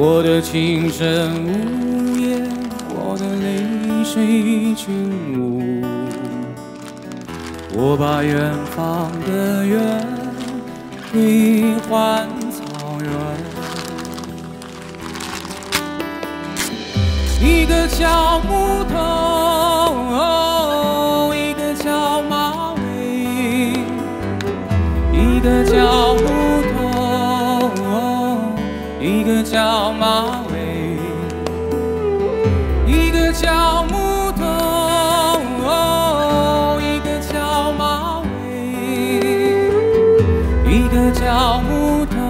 我的琴声呜咽，我的泪水群舞。我把远方的远归还草原。一个叫木头，一个叫马尾，一个叫一个叫马尾，一个叫木头，哦，一个叫马尾。一个叫木头。